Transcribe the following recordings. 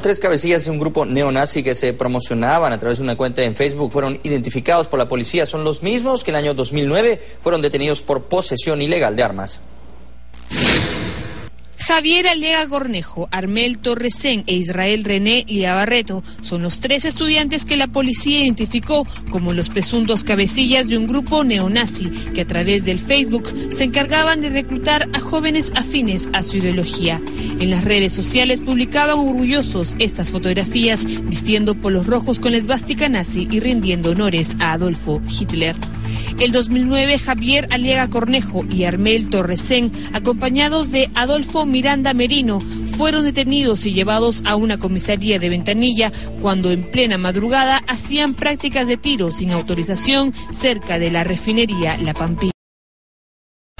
Tres cabecillas de un grupo neonazi que se promocionaban a través de una cuenta en Facebook fueron identificados por la policía. Son los mismos que en el año 2009 fueron detenidos por posesión ilegal de armas. Javier Alega Cornejo, Armel Torresén e Israel René Liabarreto son los tres estudiantes que la policía identificó como los presuntos cabecillas de un grupo neonazi que a través del Facebook se encargaban de reclutar a jóvenes afines a su ideología. En las redes sociales publicaban orgullosos estas fotografías vistiendo polos rojos con la esvástica nazi y rindiendo honores a Adolfo Hitler. El 2009, Javier Aliaga Cornejo y Armel Torresén, acompañados de Adolfo Miranda Merino, fueron detenidos y llevados a una comisaría de Ventanilla cuando en plena madrugada hacían prácticas de tiro sin autorización cerca de la refinería La Pampilla.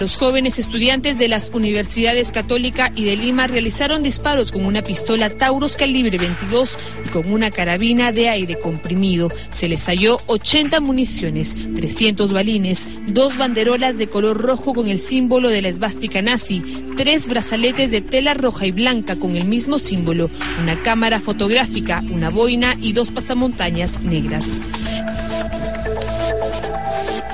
Los jóvenes estudiantes de las universidades Católica y de Lima realizaron disparos con una pistola Taurus calibre 22 y con una carabina de aire comprimido. Se les halló 80 municiones, 300 balines, dos banderolas de color rojo con el símbolo de la esvástica nazi, tres brazaletes de tela roja y blanca con el mismo símbolo, una cámara fotográfica, una boina y dos pasamontañas negras.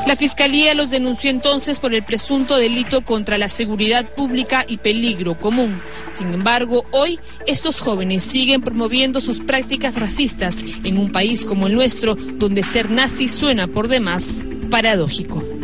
La Fiscalía los denunció entonces por el presunto delito contra la seguridad pública y peligro común. Sin embargo, hoy estos jóvenes siguen promoviendo sus prácticas racistas en un país como el nuestro, donde ser nazi suena por demás paradójico.